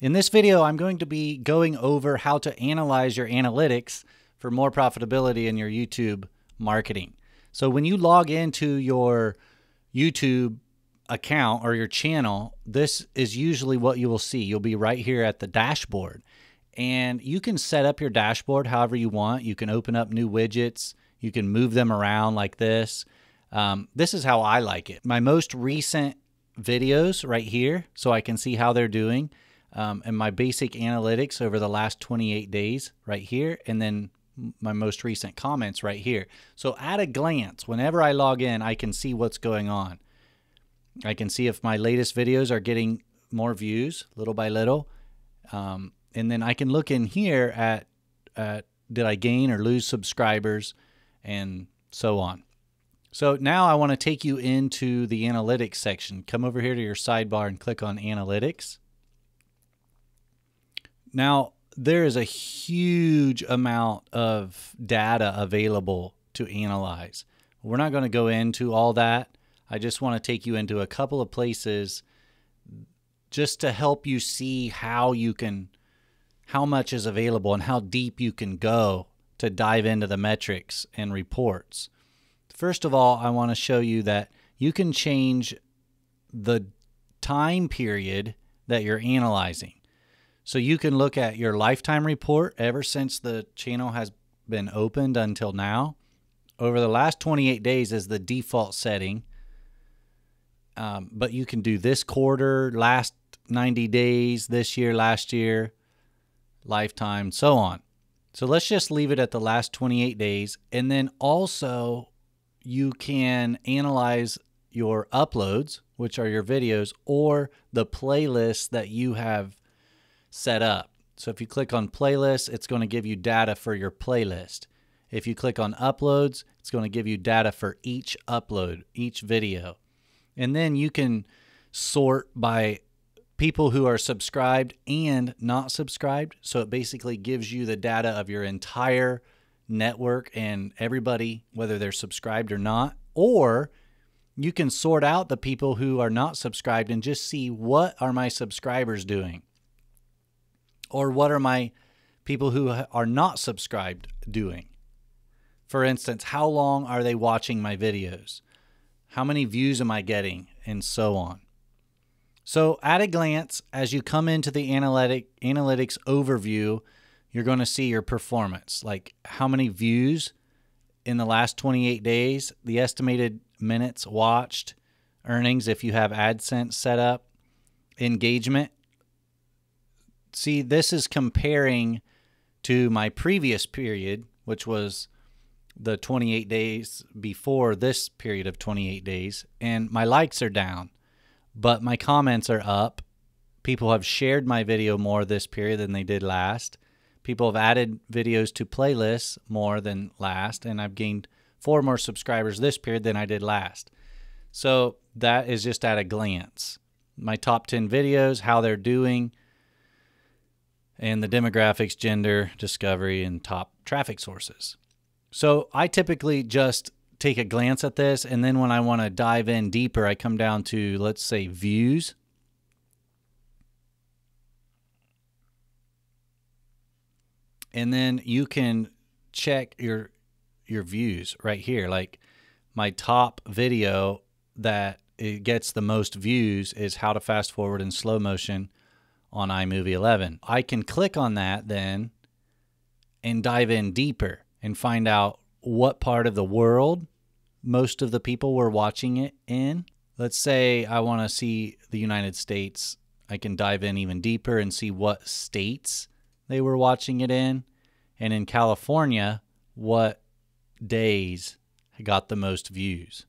In this video, I'm going to be going over how to analyze your analytics for more profitability in your YouTube marketing. So when you log into your YouTube account or your channel, this is usually what you will see. You'll be right here at the dashboard. And you can set up your dashboard however you want. You can open up new widgets. You can move them around like this. Um, this is how I like it. My most recent videos right here, so I can see how they're doing, um, and my basic analytics over the last 28 days right here, and then my most recent comments right here. So at a glance, whenever I log in, I can see what's going on. I can see if my latest videos are getting more views little by little. Um, and then I can look in here at, at did I gain or lose subscribers and so on. So now I want to take you into the analytics section. Come over here to your sidebar and click on analytics. Now there is a huge amount of data available to analyze. We're not going to go into all that. I just want to take you into a couple of places just to help you see how you can how much is available and how deep you can go to dive into the metrics and reports. First of all, I want to show you that you can change the time period that you're analyzing. So you can look at your lifetime report ever since the channel has been opened until now. Over the last 28 days is the default setting. Um, but you can do this quarter, last 90 days, this year, last year, lifetime, so on. So let's just leave it at the last 28 days. And then also you can analyze your uploads, which are your videos, or the playlists that you have set up. So if you click on playlists, it's going to give you data for your playlist. If you click on uploads, it's going to give you data for each upload, each video. And then you can sort by people who are subscribed and not subscribed. So it basically gives you the data of your entire network and everybody, whether they're subscribed or not, or you can sort out the people who are not subscribed and just see what are my subscribers doing or what are my people who are not subscribed doing? For instance how long are they watching my videos? How many views am i getting? And so on. So at a glance as you come into the analytic analytics overview you're going to see your performance, like how many views in the last 28 days, the estimated minutes watched, earnings if you have AdSense set up, engagement. See, this is comparing to my previous period, which was the 28 days before this period of 28 days, and my likes are down, but my comments are up. People have shared my video more this period than they did last People have added videos to playlists more than last, and I've gained four more subscribers this period than I did last. So that is just at a glance. My top 10 videos, how they're doing, and the demographics, gender, discovery, and top traffic sources. So I typically just take a glance at this, and then when I want to dive in deeper, I come down to, let's say, views. and then you can check your your views right here like my top video that it gets the most views is how to fast forward in slow motion on iMovie 11. I can click on that then and dive in deeper and find out what part of the world most of the people were watching it in. Let's say I want to see the United States. I can dive in even deeper and see what states they were watching it in, and in California, what days got the most views.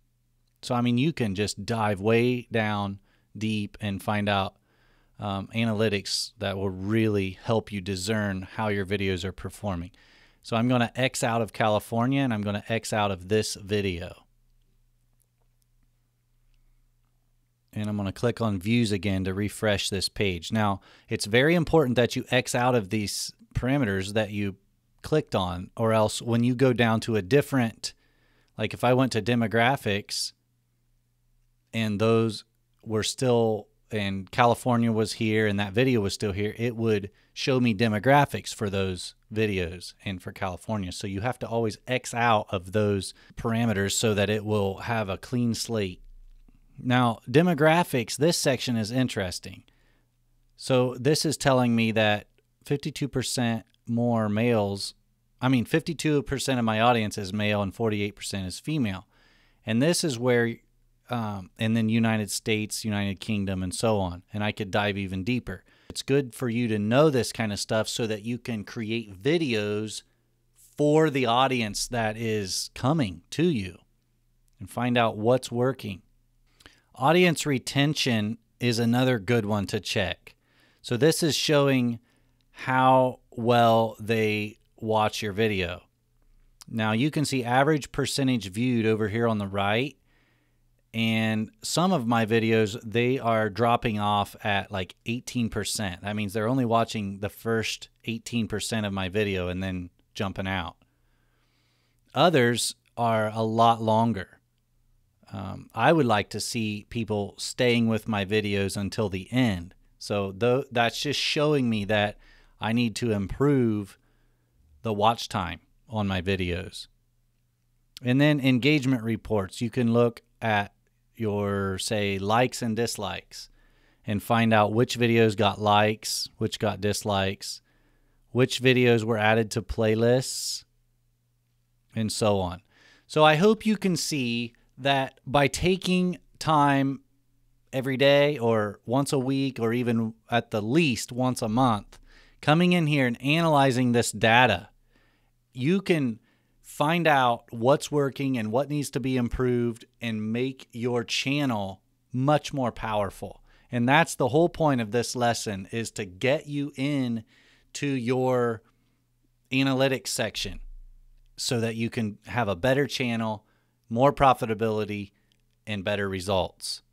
So, I mean, you can just dive way down deep and find out um, analytics that will really help you discern how your videos are performing. So, I'm going to X out of California and I'm going to X out of this video. and I'm going to click on views again to refresh this page. Now, it's very important that you X out of these parameters that you clicked on, or else when you go down to a different, like if I went to demographics and those were still and California was here and that video was still here, it would show me demographics for those videos and for California. So you have to always X out of those parameters so that it will have a clean slate. Now, demographics, this section is interesting. So this is telling me that 52% more males, I mean, 52% of my audience is male and 48% is female. And this is where um, and then United States, United Kingdom, and so on. And I could dive even deeper. It's good for you to know this kind of stuff so that you can create videos for the audience that is coming to you and find out what's working. Audience retention is another good one to check. So, this is showing how well they watch your video. Now, you can see average percentage viewed over here on the right and some of my videos they are dropping off at like 18%. That means they're only watching the first 18% of my video and then jumping out. Others are a lot longer. Um, I would like to see people staying with my videos until the end. So th- that's just showing me that I need to improve the watch time on my videos. And then engagement reports. You can look at your say likes and dislikes and find out which videos got likes, which got dislikes, which videos were added to playlists, and so on. So I hope you can see that by taking time every day or once a week or even at the least once a month, coming in here and analyzing this data, you can find out what's working and what needs to be improved and make your channel much more powerful. And that's the whole point of this lesson is to get you in to your analytics section so that you can have a better channel, more profitability, and better results.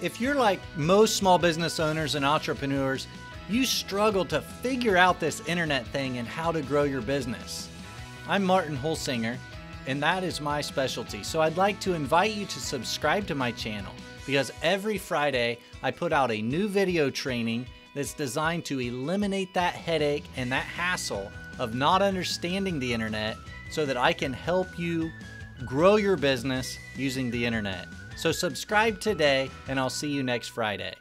If you're like most small business owners and entrepreneurs, you struggle to figure out this internet thing and how to grow your business. I'm Martin Holsinger, and that is my specialty. So I'd like to invite you to subscribe to my channel because every Friday I put out a new video training that's designed to eliminate that headache and that hassle of not understanding the internet so that I can help you grow your business using the internet. So subscribe today, and I'll see you next Friday.